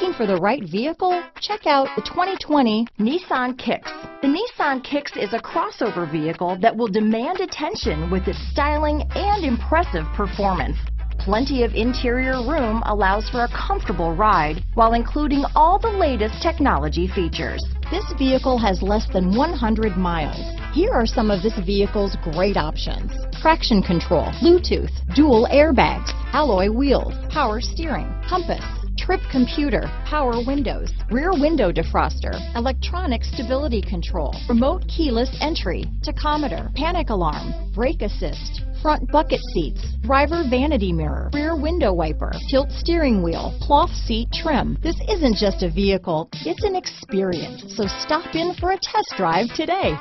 Looking for the right vehicle? Check out the 2020 Nissan Kicks. The Nissan Kicks is a crossover vehicle that will demand attention with its styling and impressive performance. Plenty of interior room allows for a comfortable ride while including all the latest technology features. This vehicle has less than 100 miles. Here are some of this vehicle's great options. Traction control, Bluetooth, dual airbags, alloy wheels, power steering, compass, trip computer, power windows, rear window defroster, electronic stability control, remote keyless entry, tachometer, panic alarm, brake assist, front bucket seats, driver vanity mirror, rear window wiper, tilt steering wheel, cloth seat trim. This isn't just a vehicle, it's an experience. So stop in for a test drive today.